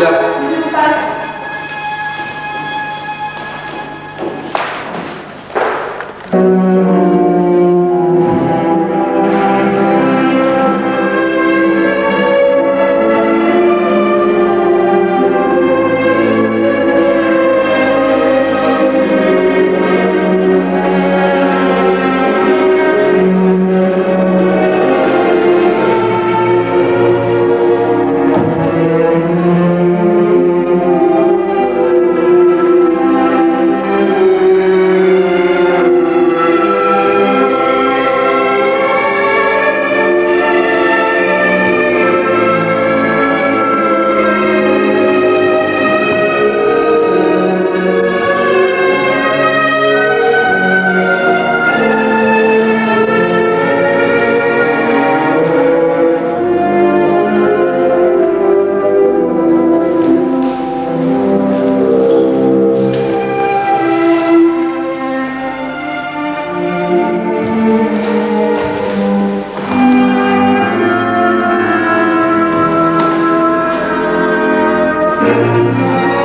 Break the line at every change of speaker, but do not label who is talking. sfida Música